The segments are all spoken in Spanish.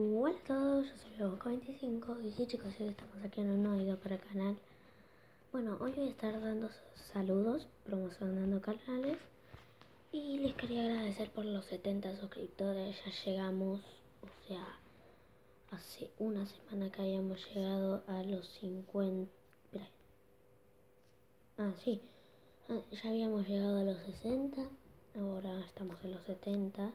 Hola a todos, yo soy Loco25 y sí chicos, hoy estamos aquí en un nuevo video para el canal. Bueno, hoy voy a estar dando saludos, promocionando canales. Y les quería agradecer por los 70 suscriptores, ya llegamos, o sea, hace una semana que habíamos llegado a los 50... Ah, sí, ah, ya habíamos llegado a los 60, ahora estamos en los 70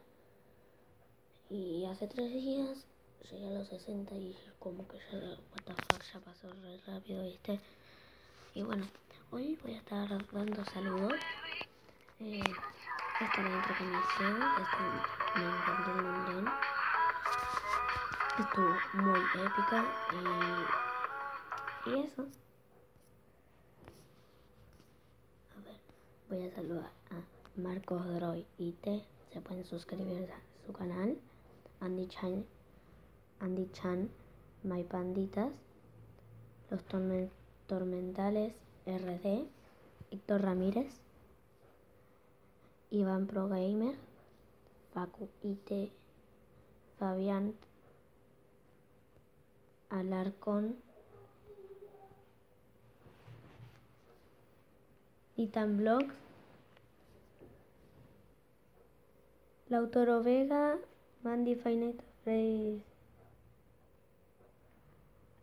y hace tres días llegué a los 60 y como que ya, what ya pasó re rápido, ¿viste? Y bueno, hoy voy a estar dando saludos. Eh, esta es la intro que me esta me encantó un. Estuvo muy épica y, eso. A ver, voy a saludar a Marcos Droid IT. Se pueden suscribir a su canal. Andy Chan Andy Chan, My Panditas, Los Tormentales RD, Héctor Ramírez, Iván Pro Gamer, Facu IT, Fabián Alarcón, Itan Vlogs, Lautaro Vega, Mandy Finite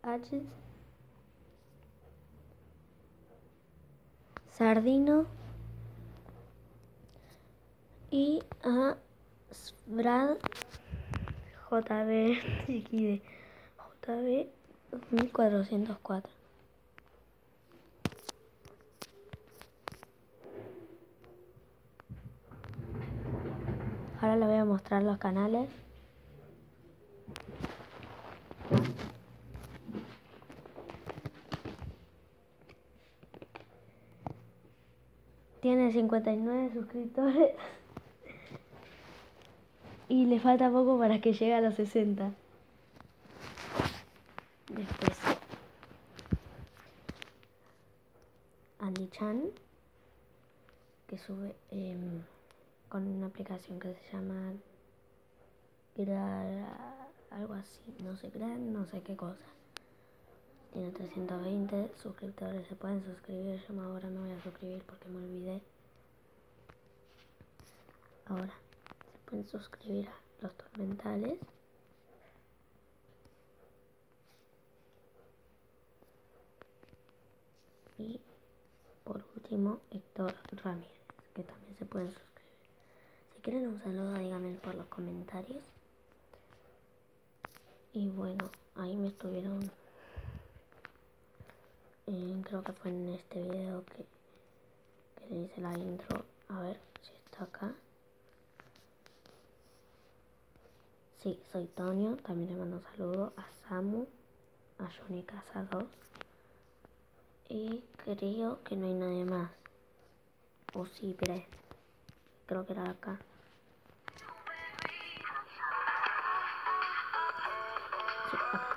Phrase. Sardino. Y a Brad. JB JB 2404 Ahora le voy a mostrar los canales Tiene 59 suscriptores. Y le falta poco para que llegue a los 60. Después. Andy Chan. Que sube em, con una aplicación que se llama... Algo así. No sé, gran, no sé qué cosa. Tiene 320 suscriptores. Se pueden suscribir. Yo ahora me voy a suscribir porque me olvidé. Ahora se pueden suscribir a los tormentales. Y por último, Héctor Ramírez, que también se pueden suscribir. Si quieren un saludo, díganme por los comentarios. Y bueno, ahí me estuvieron creo que fue en este video que, que le hice la intro. A ver si está acá. Sí, soy Tonio. También le mando un saludo a Samu, a Johnny Casa 2. Y creo que no hay nadie más. O sí, pero creo que era acá. Sí, acá.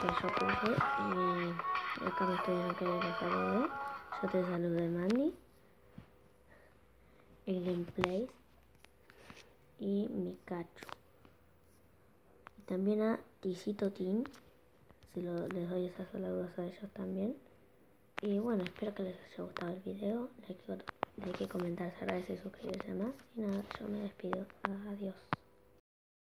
Puse y Acá me viendo que le saludé. Yo te saludé, Mandy. El gameplay. Y Mikachu. Y también a Tisito Team. Si lo, les doy esas saludos a ellos también. Y bueno, espero que les haya gustado el video. Like, like comentar, se agradece suscribirse más. Y nada, yo me despido. Adiós.